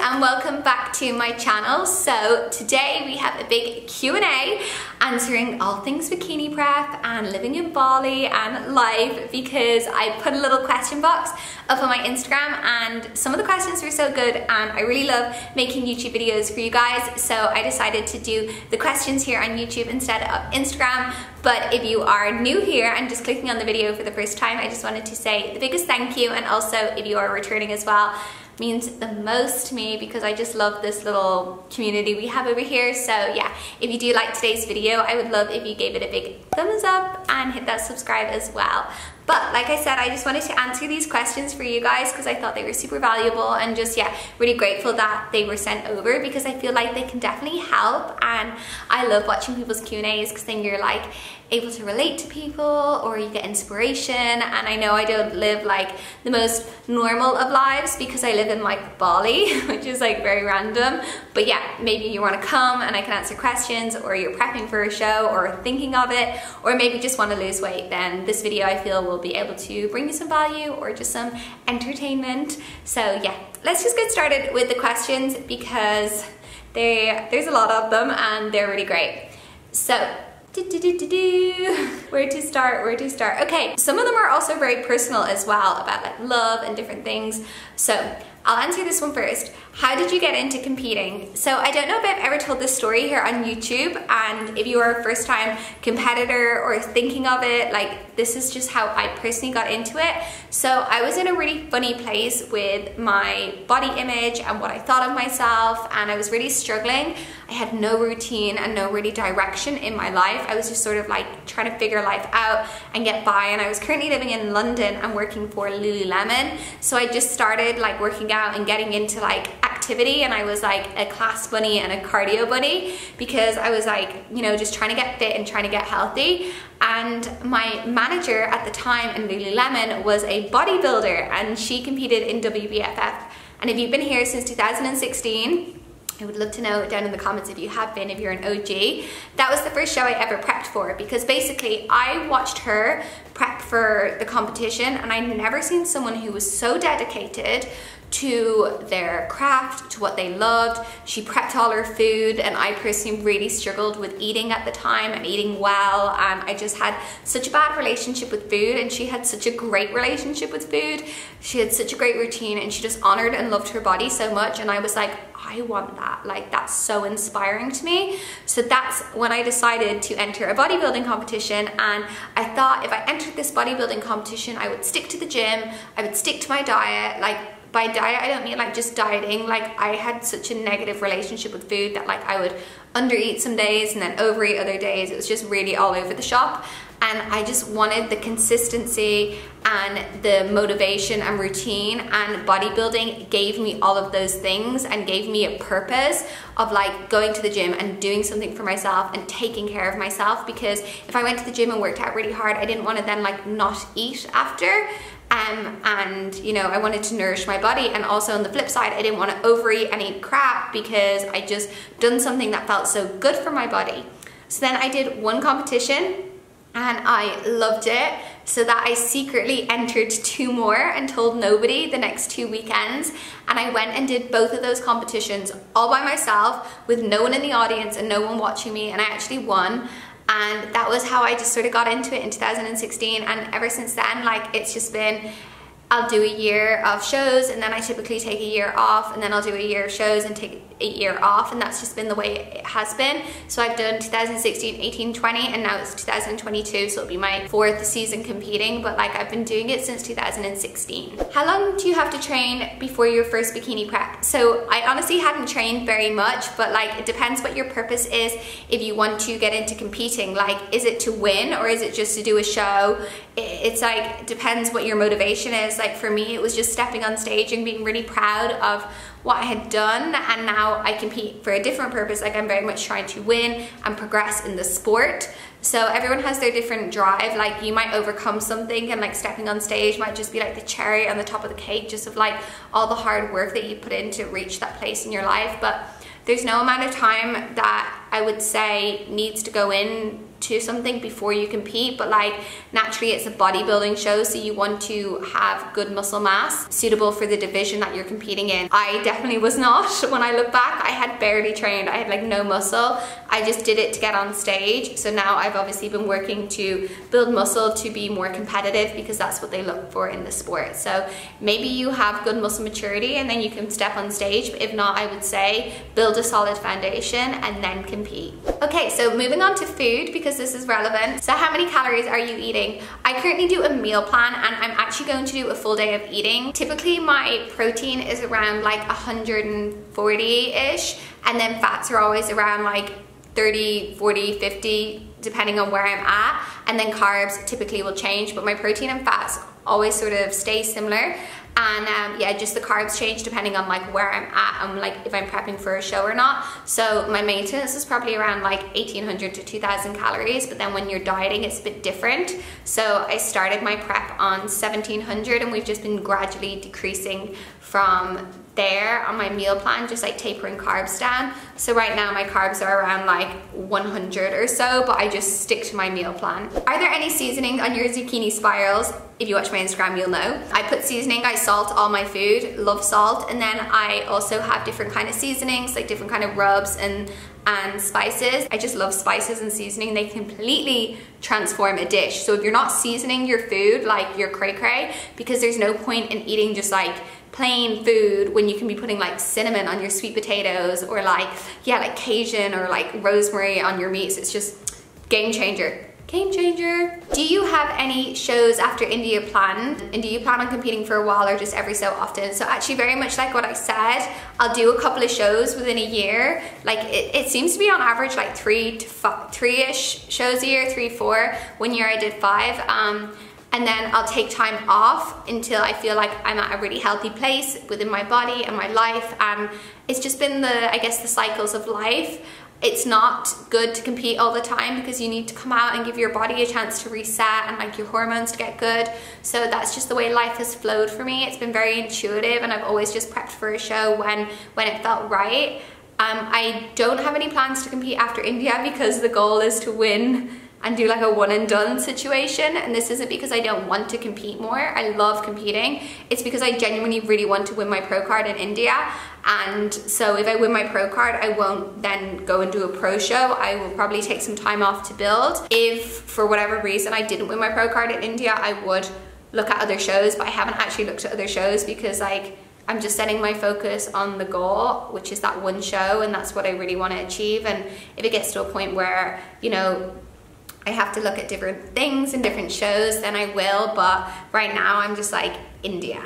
and welcome back to my channel. So today we have a big Q&A answering all things bikini prep and living in Bali and life because I put a little question box up on my Instagram and some of the questions were so good and I really love making YouTube videos for you guys so I decided to do the questions here on YouTube instead of Instagram but if you are new here and just clicking on the video for the first time I just wanted to say the biggest thank you and also if you are returning as well means the most to me because I just love this little community we have over here. So yeah, if you do like today's video, I would love if you gave it a big thumbs up and hit that subscribe as well. But like I said, I just wanted to answer these questions for you guys because I thought they were super valuable and just, yeah, really grateful that they were sent over because I feel like they can definitely help. And I love watching people's Q&As because then you're like able to relate to people or you get inspiration. And I know I don't live like the most normal of lives because I live in like Bali, which is like very random. But yeah, maybe you want to come and I can answer questions or you're prepping for a show or thinking of it, or maybe just want to lose weight, then this video I feel will will be able to bring you some value or just some entertainment. So yeah, let's just get started with the questions because they, there's a lot of them and they're really great. So where to start, where to start. Okay, some of them are also very personal as well about like love and different things. So I'll answer this one first. How did you get into competing? So I don't know if I've ever told this story here on YouTube and if you are a first time competitor or thinking of it, like this is just how I personally got into it. So I was in a really funny place with my body image and what I thought of myself and I was really struggling. I had no routine and no really direction in my life. I was just sort of like trying to figure life out and get by and I was currently living in London and working for Lululemon. So I just started like working out and getting into like activity and I was like a class bunny and a cardio bunny because I was like, you know, just trying to get fit and trying to get healthy. And my manager at the time in Lululemon was a bodybuilder and she competed in WBFF. And if you've been here since 2016, I would love to know down in the comments if you have been, if you're an OG. That was the first show I ever prepped for because basically I watched her prep for the competition and I'd never seen someone who was so dedicated to their craft, to what they loved. She prepped all her food and I personally really struggled with eating at the time and eating well and I just had such a bad relationship with food and she had such a great relationship with food. She had such a great routine and she just honored and loved her body so much and I was like, I want that. Like that's so inspiring to me. So that's when I decided to enter a bodybuilding competition and I thought if I entered this bodybuilding competition, I would stick to the gym, I would stick to my diet, like by diet I don't mean like just dieting. Like I had such a negative relationship with food that like I would undereat some days and then overeat other days. It was just really all over the shop. And I just wanted the consistency and the motivation and routine and bodybuilding gave me all of those things and gave me a purpose of like going to the gym and doing something for myself and taking care of myself. Because if I went to the gym and worked out really hard I didn't want to then like not eat after um, and you know I wanted to nourish my body. And also on the flip side I didn't want to overeat eat crap because I just done something that felt so good for my body. So then I did one competition and I loved it. So that I secretly entered two more and told nobody the next two weekends. And I went and did both of those competitions all by myself with no one in the audience and no one watching me. And I actually won and that was how I just sort of got into it in 2016 and ever since then like it's just been I'll do a year of shows and then I typically take a year off and then I'll do a year of shows and take a year off and that's just been the way it has been. So I've done 2016, 18, 20 and now it's 2022 so it'll be my fourth season competing but like I've been doing it since 2016. How long do you have to train before your first bikini prep? So I honestly hadn't trained very much but like it depends what your purpose is if you want to get into competing. Like is it to win or is it just to do a show? It's like depends what your motivation is. Like for me it was just stepping on stage and being really proud of what I had done and now I compete for a different purpose. Like I'm very much trying to win and progress in the sport. So everyone has their different drive. Like you might overcome something and like stepping on stage might just be like the cherry on the top of the cake just of like all the hard work that you put in to reach that place in your life. But there's no amount of time that I would say needs to go in to something before you compete, but like naturally it's a bodybuilding show, so you want to have good muscle mass suitable for the division that you're competing in. I definitely was not. When I look back, I had barely trained. I had like no muscle. I just did it to get on stage. So now I've obviously been working to build muscle to be more competitive because that's what they look for in the sport. So maybe you have good muscle maturity and then you can step on stage. But if not, I would say build a solid foundation and then compete. Okay, so moving on to food because this is relevant. So how many calories are you eating? I currently do a meal plan and I'm actually going to do a full day of eating. Typically my protein is around like 140-ish and then fats are always around like 30, 40, 50, depending on where I'm at. And then carbs typically will change, but my protein and fats always sort of stay similar. And um, yeah just the carbs change depending on like where I'm at and like if I'm prepping for a show or not. So my maintenance is probably around like 1800 to 2000 calories but then when you're dieting it's a bit different. So I started my prep on 1700 and we've just been gradually decreasing from there on my meal plan, just like tapering carbs down. So right now my carbs are around like 100 or so, but I just stick to my meal plan. Are there any seasonings on your zucchini spirals? If you watch my Instagram, you'll know. I put seasoning, I salt all my food, love salt, and then I also have different kind of seasonings, like different kind of rubs and and spices. I just love spices and seasoning. They completely transform a dish. So if you're not seasoning your food like your cray cray, because there's no point in eating just like plain food when you can be putting like cinnamon on your sweet potatoes or like, yeah, like Cajun or like rosemary on your meats. It's just game changer. Game changer. Do you have any shows after India planned? And do you plan on competing for a while or just every so often? So actually very much like what I said, I'll do a couple of shows within a year. Like it, it seems to be on average like three to three-ish shows a year, three, four. One year I did five. Um, and then I'll take time off until I feel like I'm at a really healthy place within my body and my life. And it's just been the I guess the cycles of life. It's not good to compete all the time because you need to come out and give your body a chance to reset and like your hormones to get good. So that's just the way life has flowed for me. It's been very intuitive and I've always just prepped for a show when when it felt right. Um, I don't have any plans to compete after India because the goal is to win and do like a one and done situation and this isn't because I don't want to compete more. I love competing. It's because I genuinely really want to win my pro card in India and so if I win my pro card I won't then go and do a pro show. I will probably take some time off to build. If for whatever reason I didn't win my pro card in India I would look at other shows but I haven't actually looked at other shows because like I'm just setting my focus on the goal, which is that one show, and that's what I really want to achieve. And if it gets to a point where, you know, I have to look at different things and different shows, then I will. But right now I'm just like, India.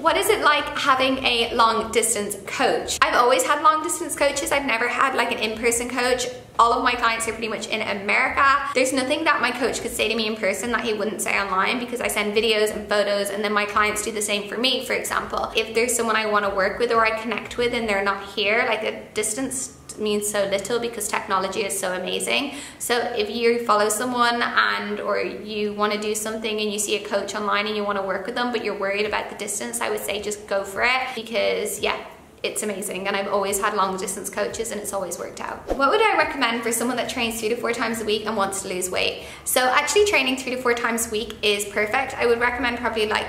What is it like having a long distance coach? I've always had long distance coaches. I've never had like an in-person coach. All of my clients are pretty much in America. There's nothing that my coach could say to me in person that he wouldn't say online because I send videos and photos and then my clients do the same for me, for example. If there's someone I wanna work with or I connect with and they're not here, like a distance means so little because technology is so amazing. So if you follow someone and or you want to do something and you see a coach online and you want to work with them but you're worried about the distance, I would say just go for it because yeah, it's amazing and I've always had long distance coaches and it's always worked out. What would I recommend for someone that trains three to four times a week and wants to lose weight? So actually training three to four times a week is perfect. I would recommend probably like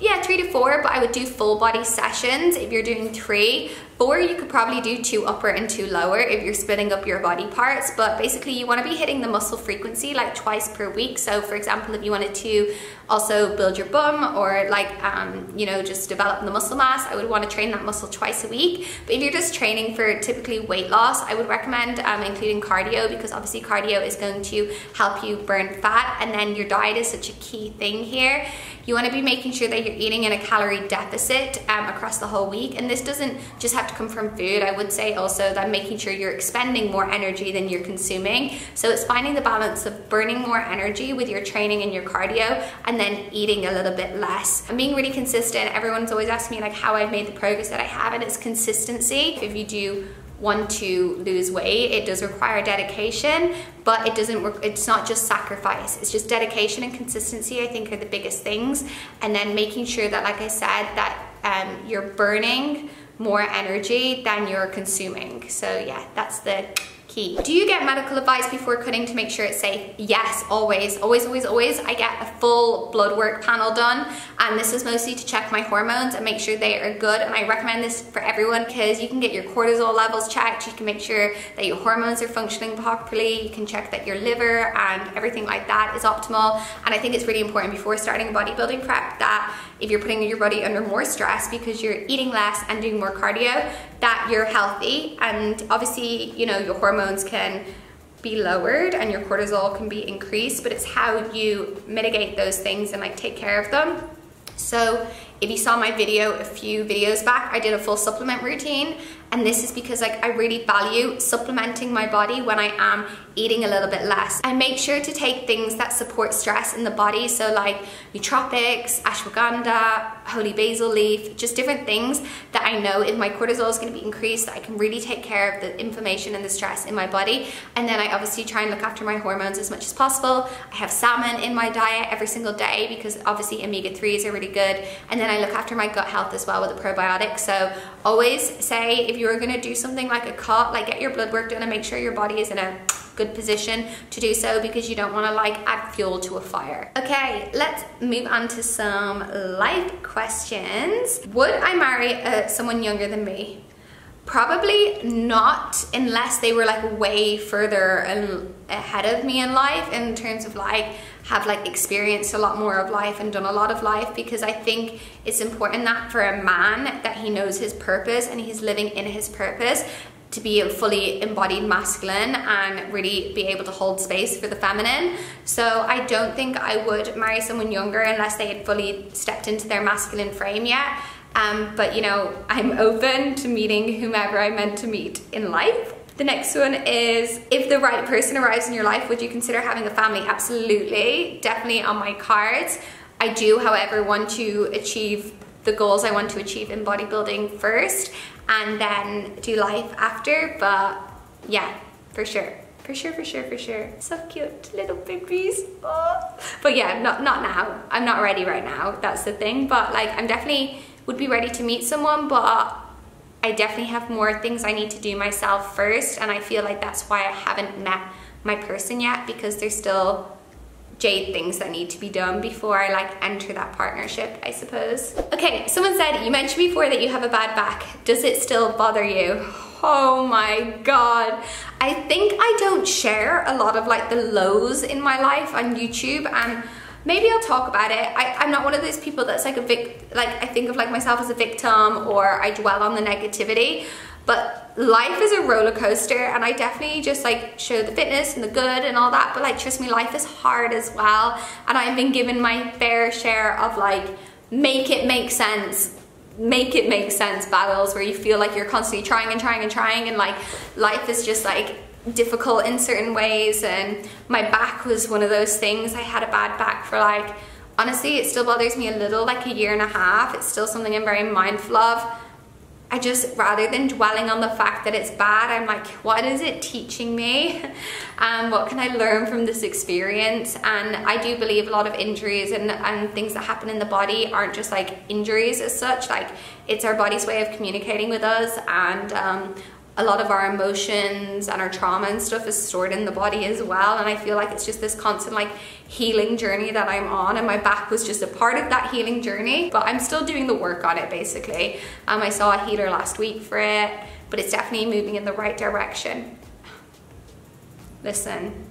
yeah, three to four, but I would do full body sessions if you're doing three. Four, you could probably do two upper and two lower if you're splitting up your body parts, but basically you wanna be hitting the muscle frequency like twice per week. So for example, if you wanted to also build your bum or like, um, you know, just develop the muscle mass, I would wanna train that muscle twice a week. But if you're just training for typically weight loss, I would recommend um, including cardio because obviously cardio is going to help you burn fat and then your diet is such a key thing here. You wanna be making sure that you're eating in a calorie deficit um, across the whole week. And this doesn't just have to come from food. I would say also that making sure you're expending more energy than you're consuming. So it's finding the balance of burning more energy with your training and your cardio and then eating a little bit less. I'm being really consistent. Everyone's always asking me like how I've made the progress that I have and it's consistency. If you do want to lose weight it does require dedication but it doesn't work it's not just sacrifice it's just dedication and consistency i think are the biggest things and then making sure that like i said that um, you're burning more energy than you're consuming so yeah that's the key. Do you get medical advice before cutting to make sure it's safe? Yes, always, always, always, always. I get a full blood work panel done and this is mostly to check my hormones and make sure they are good and I recommend this for everyone because you can get your cortisol levels checked, you can make sure that your hormones are functioning properly, you can check that your liver and everything like that is optimal and I think it's really important before starting a bodybuilding prep that if you're putting your body under more stress because you're eating less and doing more cardio, that you're healthy. And obviously, you know, your hormones can be lowered and your cortisol can be increased, but it's how you mitigate those things and like take care of them. So if you saw my video a few videos back, I did a full supplement routine and this is because like I really value supplementing my body when I am eating a little bit less. I make sure to take things that support stress in the body. So like nootropics, ashwagandha, holy basil leaf, just different things that I know if my cortisol is gonna be increased, that I can really take care of the inflammation and the stress in my body. And then I obviously try and look after my hormones as much as possible. I have salmon in my diet every single day because obviously omega-3s are really good. And then I look after my gut health as well with the probiotics. So always say if you're gonna do something like a cut, like get your blood work done and make sure your body is in a good position to do so because you don't want to like add fuel to a fire. Okay, let's move on to some life questions. Would I marry uh, someone younger than me? Probably not unless they were like way further ahead of me in life in terms of like have like experienced a lot more of life and done a lot of life because I think it's important that for a man that he knows his purpose and he's living in his purpose to be a fully embodied masculine and really be able to hold space for the feminine. So I don't think I would marry someone younger unless they had fully stepped into their masculine frame yet. Um, but you know, I'm open to meeting whomever I meant to meet in life. The next one is if the right person arrives in your life, would you consider having a family? Absolutely, definitely on my cards. I do, however, want to achieve the goals I want to achieve in bodybuilding first and then do life after. But yeah, for sure. For sure, for sure, for sure. So cute, little babies. Oh. But yeah, not, not now. I'm not ready right now. That's the thing. But like, I'm definitely would be ready to meet someone, but I definitely have more things I need to do myself first. And I feel like that's why I haven't met my person yet because there's still jade things that need to be done before I like enter that partnership, I suppose. Okay, someone said, you mentioned before that you have a bad back. Does it still bother you? Oh my God. I think I don't share a lot of like the lows in my life on YouTube and maybe I'll talk about it. I, am not one of those people that's like a vic, like I think of like myself as a victim or I dwell on the negativity. But life is a roller coaster and I definitely just like show the fitness and the good and all that. But like, trust me, life is hard as well. And I've been given my fair share of like, make it make sense make it make sense battles where you feel like you're constantly trying and trying and trying and like life is just like difficult in certain ways and my back was one of those things I had a bad back for like honestly it still bothers me a little like a year and a half it's still something I'm very mindful of I just, rather than dwelling on the fact that it's bad, I'm like, what is it teaching me? Um, what can I learn from this experience? And I do believe a lot of injuries and, and things that happen in the body aren't just like injuries as such, like it's our body's way of communicating with us. And um, a lot of our emotions and our trauma and stuff is stored in the body as well. And I feel like it's just this constant like healing journey that I'm on. And my back was just a part of that healing journey but I'm still doing the work on it basically. Um, I saw a healer last week for it but it's definitely moving in the right direction. Listen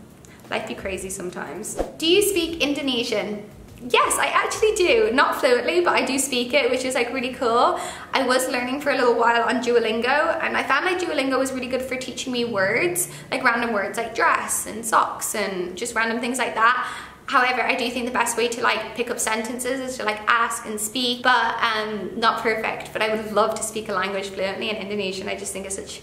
life be crazy sometimes. Do you speak Indonesian Yes, I actually do. Not fluently, but I do speak it, which is like really cool. I was learning for a little while on Duolingo and I found like Duolingo was really good for teaching me words, like random words like dress and socks and just random things like that. However, I do think the best way to like pick up sentences is to like ask and speak, but um, not perfect. But I would love to speak a language fluently in Indonesian. I just think it's such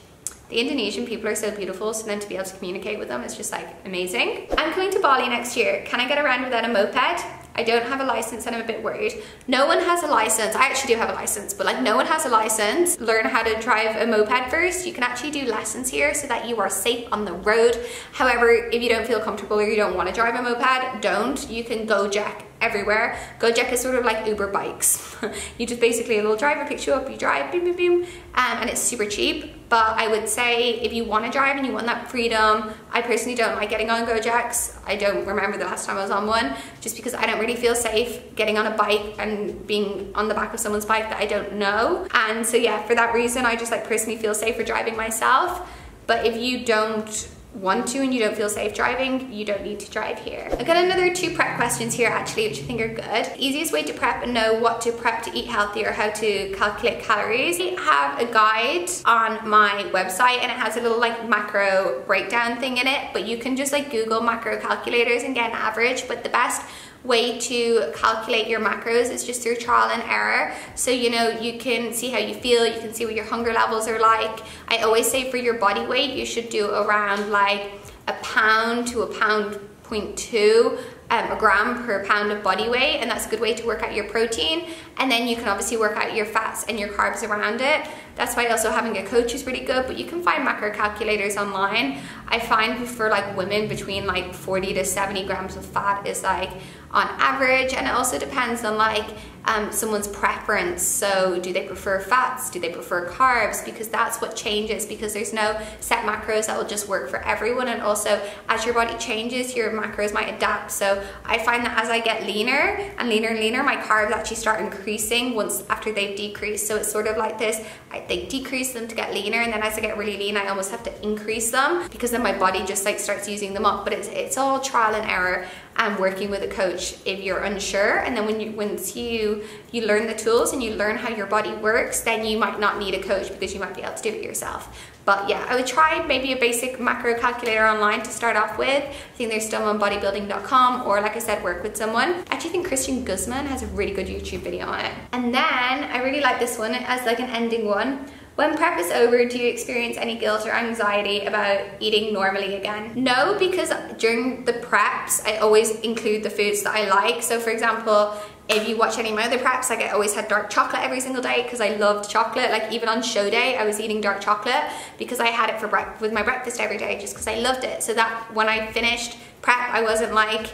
the Indonesian people are so beautiful, so then to be able to communicate with them is just like amazing. I'm coming to Bali next year. Can I get around without a moped? I don't have a license and I'm a bit worried. No one has a license. I actually do have a license, but like no one has a license. Learn how to drive a moped first. You can actually do lessons here so that you are safe on the road. However, if you don't feel comfortable or you don't want to drive a moped, don't. You can Gojek everywhere. Gojek is sort of like Uber bikes. you just basically, a little driver picks you up, you drive, boom, boom, boom, um, and it's super cheap. But I would say if you want to drive and you want that freedom, I personally don't like getting on Gojeks. I don't remember the last time I was on one, just because I don't really feel safe getting on a bike and being on the back of someone's bike that I don't know. And so yeah, for that reason, I just like personally feel safer driving myself. But if you don't want to and you don't feel safe driving, you don't need to drive here. I got another two prep questions here actually, which I think are good. Easiest way to prep and know what to prep to eat healthy or how to calculate calories. I have a guide on my website and it has a little like macro breakdown thing in it, but you can just like Google macro calculators and get an average, but the best way to calculate your macros is just through trial and error. So, you know, you can see how you feel, you can see what your hunger levels are like. I always say for your body weight, you should do around like a pound to a pound point two um, a gram per pound of body weight and that's a good way to work out your protein and then you can obviously work out your fats and your carbs around it that's why also having a coach is really good but you can find macro calculators online I find for like women between like 40 to 70 grams of fat is like on average and it also depends on like um, someone's preference. So do they prefer fats? Do they prefer carbs? Because that's what changes because there's no set macros that will just work for everyone. And also as your body changes, your macros might adapt. So I find that as I get leaner and leaner and leaner, my carbs actually start increasing once after they've decreased. So it's sort of like this, I, they decrease them to get leaner. And then as I get really lean, I almost have to increase them because then my body just like starts using them up. But it's, it's all trial and error and working with a coach if you're unsure. And then when you, once you you learn the tools and you learn how your body works, then you might not need a coach because you might be able to do it yourself. But yeah, I would try maybe a basic macro calculator online to start off with. I think there's some on bodybuilding.com or like I said, work with someone. I actually think Christian Guzman has a really good YouTube video on it. And then I really like this one as like an ending one when prep is over, do you experience any guilt or anxiety about eating normally again? No, because during the preps, I always include the foods that I like. So for example, if you watch any of my other preps, like I always had dark chocolate every single day because I loved chocolate. Like even on show day, I was eating dark chocolate because I had it for breakfast with my breakfast every day just because I loved it. So that when I finished prep, I wasn't like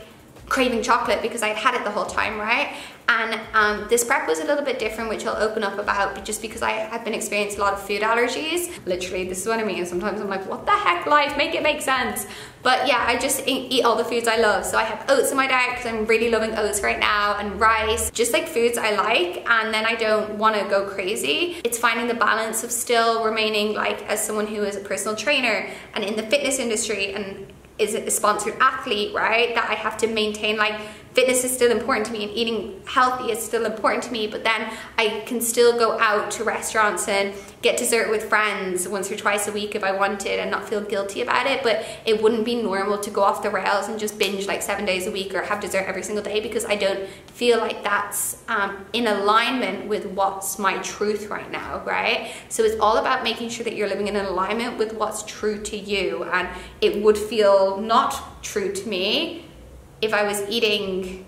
craving chocolate because I'd had it the whole time, right? And um, this prep was a little bit different, which I'll open up about just because I have been experiencing a lot of food allergies. Literally, this is what I mean. Sometimes I'm like, what the heck, life? Make it make sense. But yeah, I just eat all the foods I love. So I have oats in my diet because I'm really loving oats right now and rice, just like foods I like. And then I don't want to go crazy. It's finding the balance of still remaining like as someone who is a personal trainer and in the fitness industry and is a sponsored athlete, right? That I have to maintain like fitness is still important to me and eating healthy is still important to me, but then I can still go out to restaurants and get dessert with friends once or twice a week if I wanted and not feel guilty about it. But it wouldn't be normal to go off the rails and just binge like seven days a week or have dessert every single day because I don't feel like that's um, in alignment with what's my truth right now, right? So it's all about making sure that you're living in alignment with what's true to you. And it would feel not true to me if I was eating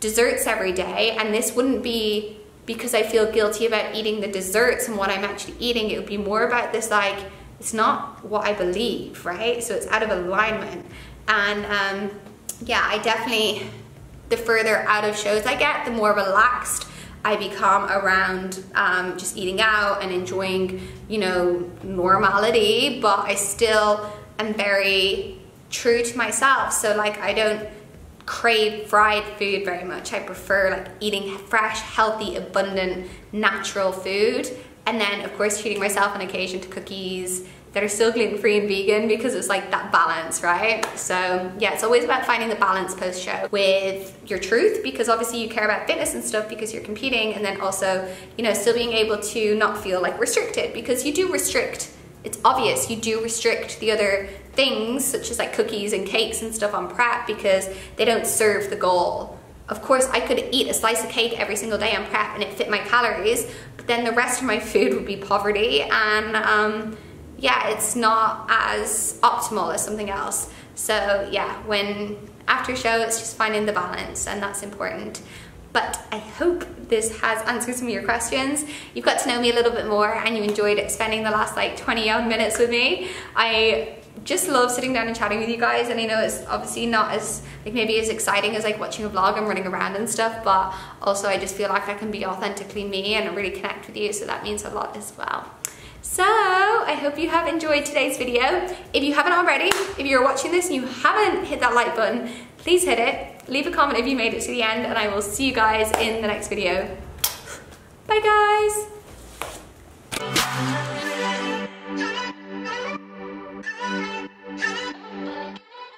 desserts every day, and this wouldn't be because I feel guilty about eating the desserts and what I'm actually eating, it would be more about this like, it's not what I believe, right? So it's out of alignment. And um, yeah, I definitely, the further out of shows I get, the more relaxed I become around um, just eating out and enjoying, you know, normality, but I still am very true to myself. So like, I don't, crave fried food very much. I prefer like eating fresh, healthy, abundant, natural food. And then of course treating myself on occasion to cookies that are still gluten-free and vegan because it's like that balance, right? So yeah, it's always about finding the balance post-show with your truth because obviously you care about fitness and stuff because you're competing and then also, you know, still being able to not feel like restricted because you do restrict it's obvious you do restrict the other things such as like cookies and cakes and stuff on prep because they don't serve the goal. Of course, I could eat a slice of cake every single day on prep and it fit my calories, but then the rest of my food would be poverty and um, yeah, it's not as optimal as something else. So yeah, when after show, it's just finding the balance and that's important. But I hope this has answered some of your questions. You've got to know me a little bit more and you enjoyed spending the last like 20 odd minutes with me. I just love sitting down and chatting with you guys and I know it's obviously not as like maybe as exciting as like watching a vlog and running around and stuff but also I just feel like I can be authentically me and really connect with you so that means a lot as well. So I hope you have enjoyed today's video. If you haven't already, if you're watching this and you haven't hit that like button, please hit it. Leave a comment if you made it to the end and I will see you guys in the next video. Bye guys.